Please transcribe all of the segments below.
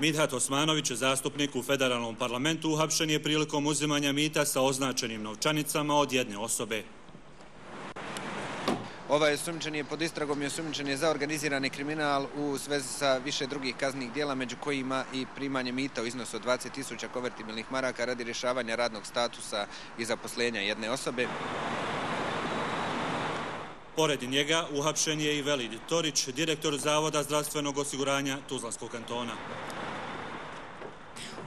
Midhat Osmanović, zastupnik u federalnom parlamentu, uhapšen je prilikom uzimanja mita sa označenim novčanicama od jedne osobe. Ovaj osumničan je pod istragom i osumničan je za organizirani kriminal u svezi sa više drugih kaznih dijela, među kojima i primanje mita u iznosu od 20.000 konvertibilnih maraka radi rješavanja radnog statusa i zaposlenja jedne osobe. Pored njega uhapšen je i Velid Torić, direktor Zavoda zdravstvenog osiguranja Tuzlanskog kantona.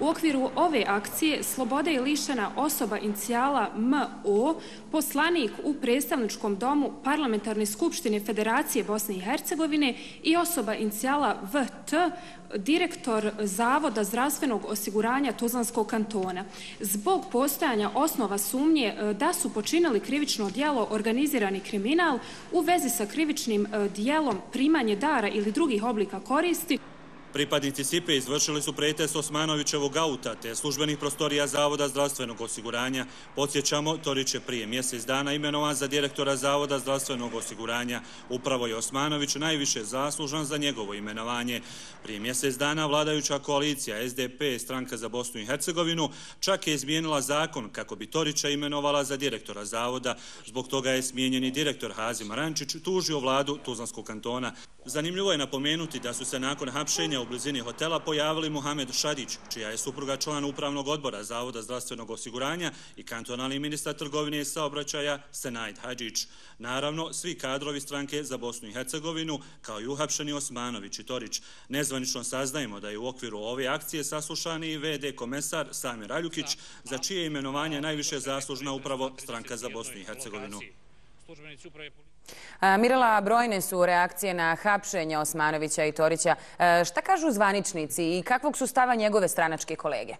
U okviru ove akcije slobode je lišena osoba inicijala MO, poslanik u predstavničkom domu Parlamentarne skupštine Federacije Bosne i Hercegovine i osoba inicijala VT, direktor Zavoda zdravstvenog osiguranja Tuzlanskog kantona. Zbog postojanja osnova sumnje e, da su počinili krivično dijelo organizirani kriminal u vezi sa krivičnim e, dijelom primanje dara ili drugih oblika koristi, Pripadnici SIPE izvršili su pretest Osmanovićevog auta te službenih prostorija Zavoda zdravstvenog osiguranja. Podsjećamo, Torić je prije mjesec dana imenovan za direktora Zavoda zdravstvenog osiguranja. Upravo je Osmanović najviše zaslužan za njegovo imenovanje. Prije mjesec dana vladajuća koalicija SDP, stranka za Bosnu i Hercegovinu, čak je izmijenila zakon kako bi Torića imenovala za direktora Zavoda. Zbog toga je smijenjeni direktor Hazim Arančić tužio vladu Tuzlanskog kantona. Zanimljivo je napomenuti da su se nakon hapšenja u blizini hotela pojavili Mohamed Šadić, čija je supruga član upravnog odbora Zavoda zdravstvenog osiguranja i kantonalni ministar trgovine i saobraćaja Senajd Hadžić. Naravno, svi kadrovi stranke za Bosnu i Hercegovinu, kao i uhapšeni Osmanović i Torić. Nezvanično saznajemo da je u okviru ove akcije saslušani i VD komesar Samir Aljukić, za čije imenovanje najviše zaslužna upravo stranka za Bosnu i Hercegovinu službenici uprave policije. Mirela, brojne su reakcije na hapšenje Osmanovića i Torića. E, šta kažu zvaničnici i kakvog su stava njegove stranačke kolege?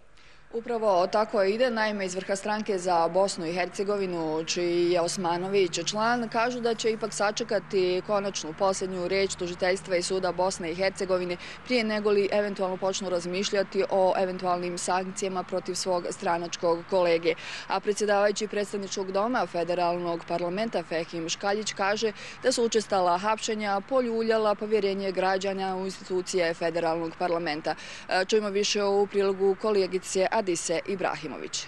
Upravo tako ide, naime iz vrha stranke za Bosnu i Hercegovinu, čiji je Osmanović član, kažu da će ipak sačekati konačnu posljednju reč tužiteljstva i suda Bosne i Hercegovine prije nego li eventualno počnu razmišljati o eventualnim sankcijama protiv svog stranačkog kolege. A predsjedavajući predstavničkog doma federalnog parlamenta Fehim Škaljić kaže da su učestala hapšenja poljuljala povjerenje građana u institucije federalnog parlamenta. E, čujemo više u prilogu kolegice Adriana Adise Ibrahimović.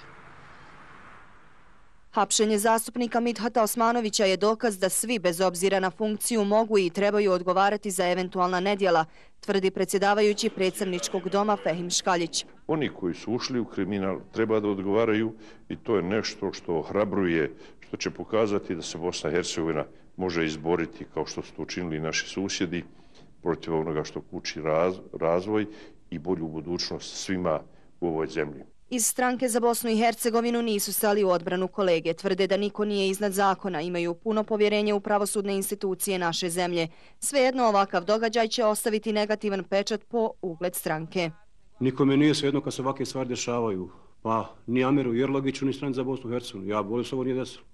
Hapšenje zastupnika Mithata Osmanovića je dokaz da svi, bez obzira na funkciju, mogu i trebaju odgovarati za eventualna nedjela, tvrdi predsjedavajući predsjedničkog doma Fehim Škaljić. Oni koji su ušli u kriminal treba da odgovaraju i to je nešto što hrabruje, što će pokazati da se Bosna i Hercegovina može izboriti kao što su to učinili naši susjedi protiv onoga što kući razvoj i bolju budućnost svima u ovoj zemlji. Iz stranke za Bosnu i Hercegovinu nisu stali u odbranu kolege. Tvrde da niko nije iznad zakona, imaju puno povjerenje u pravosudne institucije naše zemlje. Svejedno ovakav događaj će ostaviti negativan pečat po ugled stranke. Nikome nije svejedno kad se ovakve stvari dešavaju. Pa ni Ameru Jerlogiću, ni stranke za Bosnu i Hercegovinu. Ja bolje se ovo nije desilo.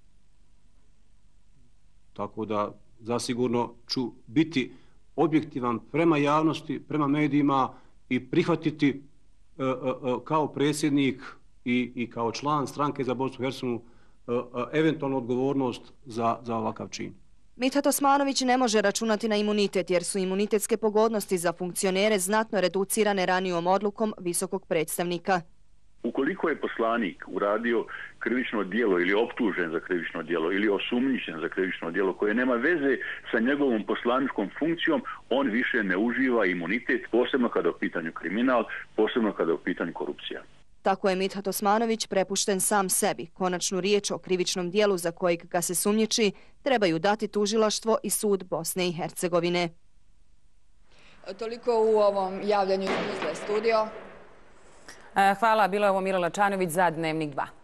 Tako da zasigurno ću biti objektivan prema javnosti, prema medijima i prihvatiti E, e, e, kao predsjednik i, i kao član stranke za Bosnu i Hercegovinu eventualnu odgovornost za, za ovakav čin. Mithat Osmanović ne može računati na imunitet jer su imunitetske pogodnosti za funkcionere znatno reducirane ranijom odlukom visokog predstavnika. Ukoliko je poslanik uradio krivično dijelo ili optužen za krivično dijelo ili osumnjičen za krivično dijelo koje nema veze sa njegovom poslaničkom funkcijom, on više ne uživa imunitet, posebno kada je u pitanju kriminal, posebno kada je u pitanju korupcija. Tako je Mithat Osmanović prepušten sam sebi. Konačnu riječ o krivičnom dijelu za kojeg ga se sumnjiči trebaju dati tužilaštvo i sud Bosne i Hercegovine. Toliko u ovom javljanju iz studio. E, hvala, bilo je ovo Milo Lačanović za Dnevnik 2.